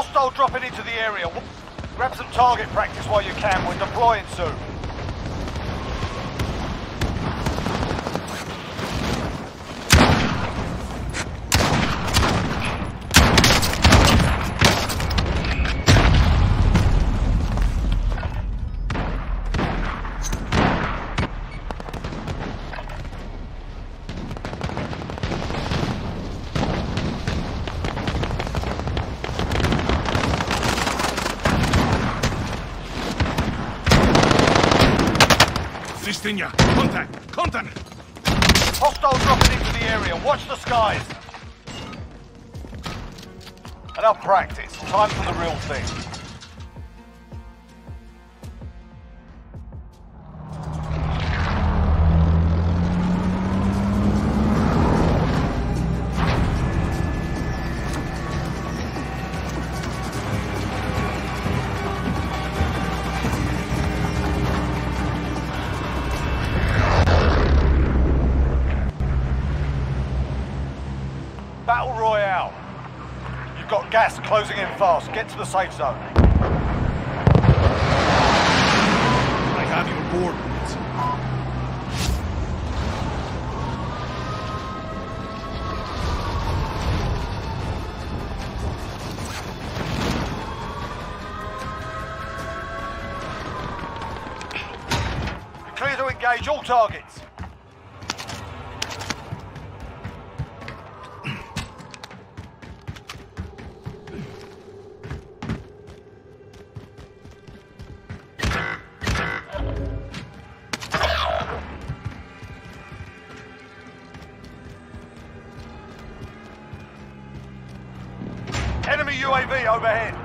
Hostile dropping into the area. Grab some target practice while you can. We're deploying soon. Pristinha, contact, contact! Hostile dropping into the area. Watch the skies. Enough practice. Time for the real thing. Gas closing in fast. Get to the safe zone. I have your coordinates. Clear to engage all targets. Overhead.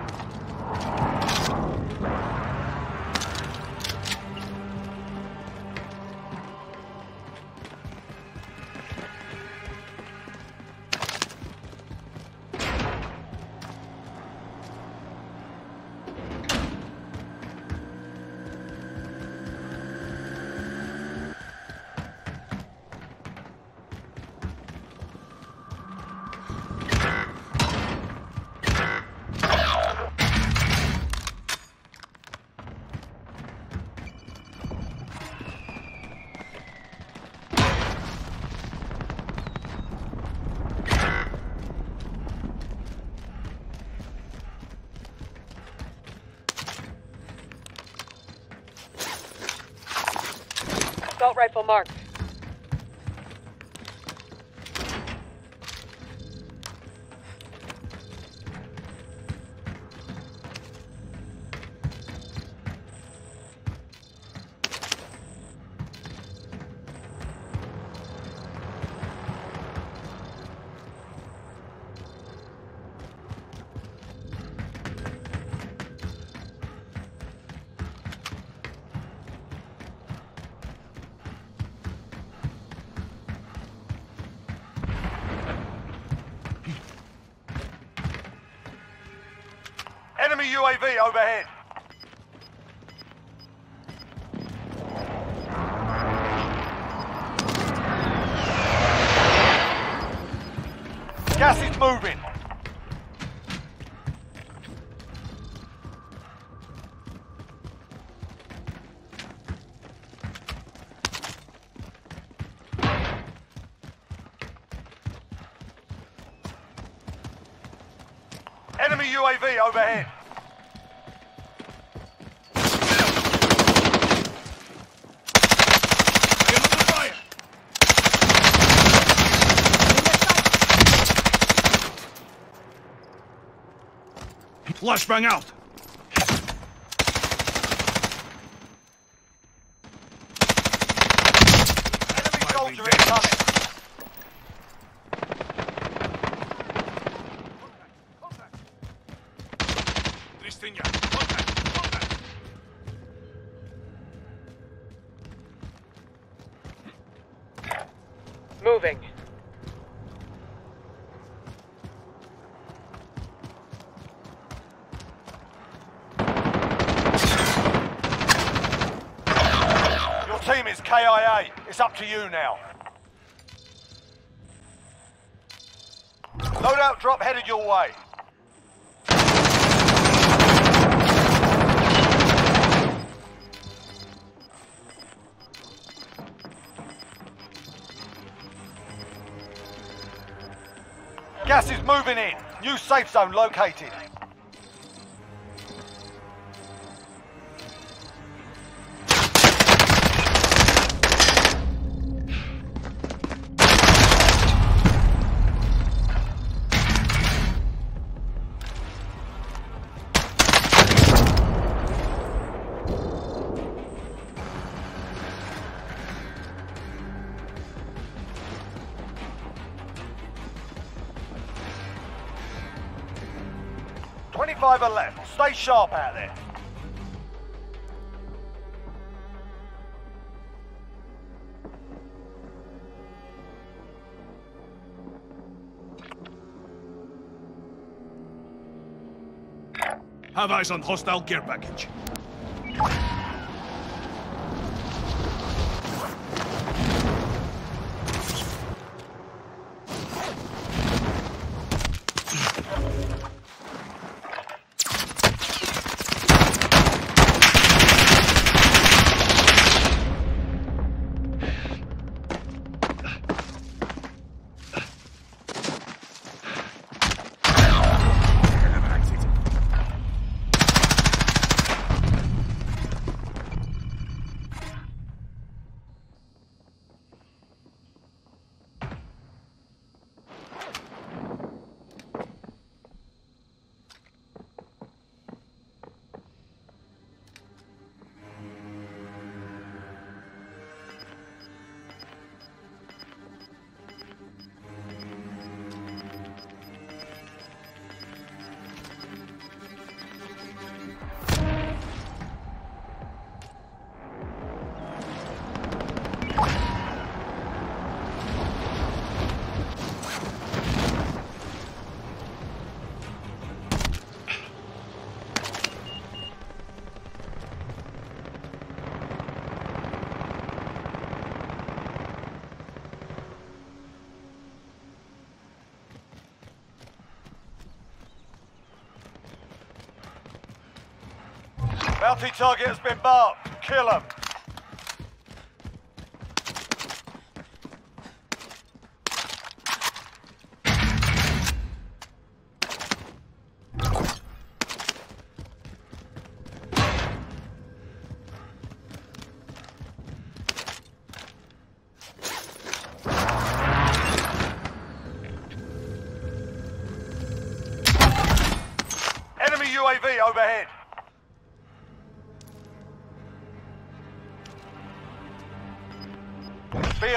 Assault rifle marked. Enemy UAV overhead. Gas is moving. Enemy UAV overhead. I am under fire! Flashbang out! Enemy soldier incoming. Contact, contact! Moving. It's up to you now. Loadout drop headed your way. Gas is moving in. New safe zone located. Twenty-five left. Stay sharp out there. Have eyes on hostile gear package. Bounty target has been marked. Kill him. Enemy UAV overhead.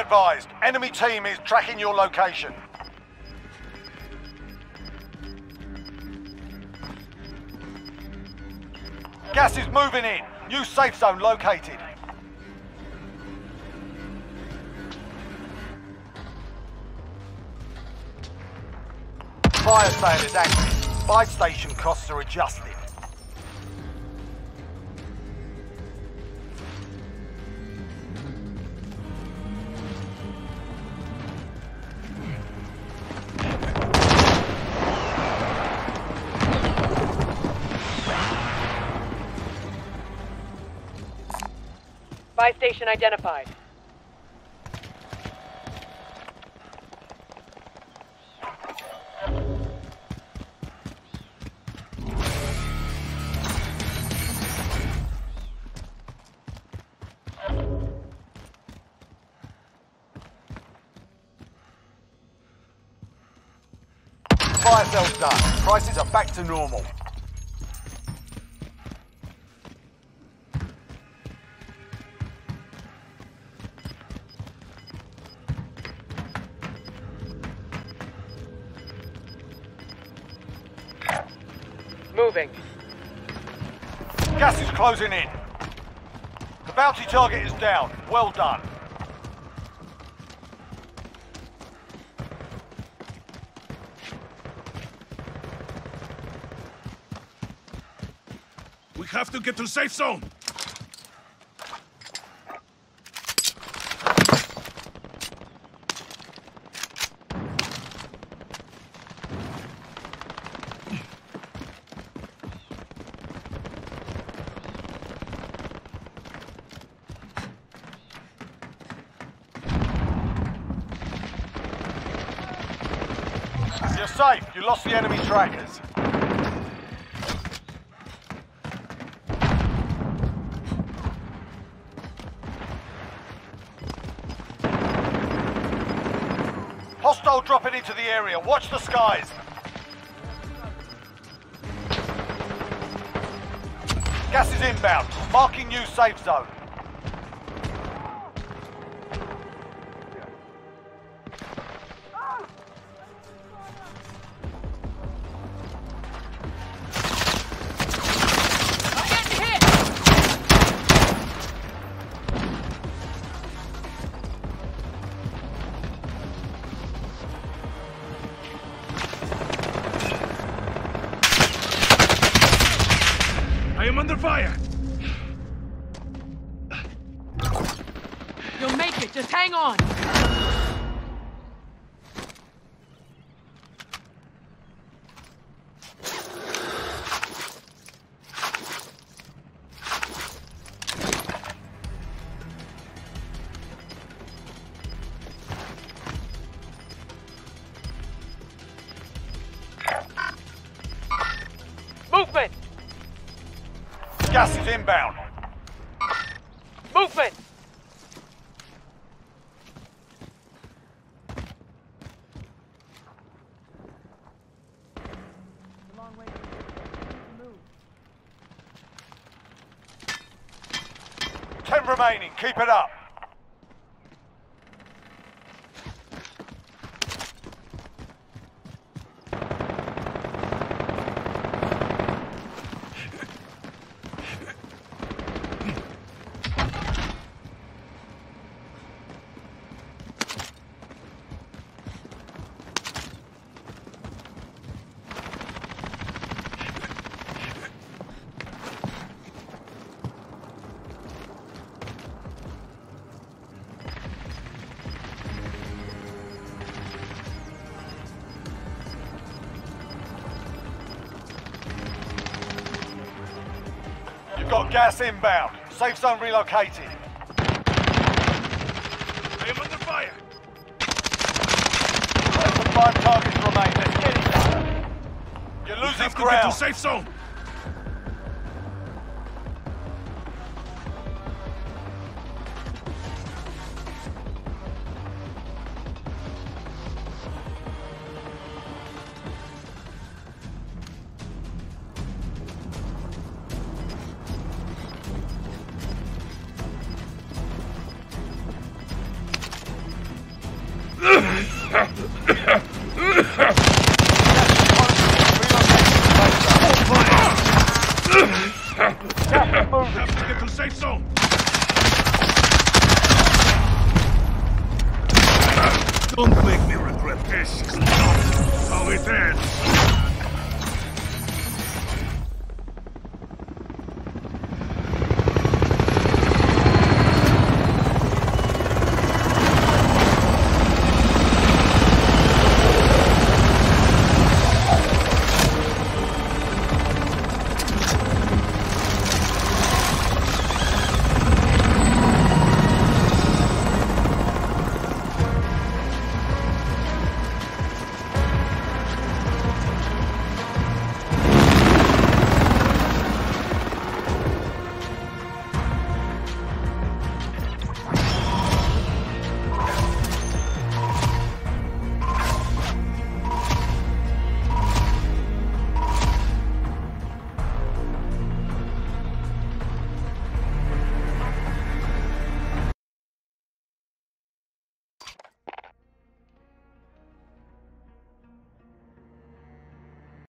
Advised, enemy team is tracking your location. Gas is moving in. New safe zone located. Fire sale is active. Fight station costs are adjusted. Buy station identified. Prices are back to normal. Moving. Gas is closing in. The bounty target is down. Well done. We have to get to safe zone. Lost the enemy trackers. Hostile dropping into the area. Watch the skies. Gas is inbound. Marking new safe zone. Gas is inbound. Movement! Ten remaining. Keep it up. Got gas inbound. Safe zone relocated. I am under fire! Less than five targets remain. Let's get it. You're losing have to get to ground. safe zone!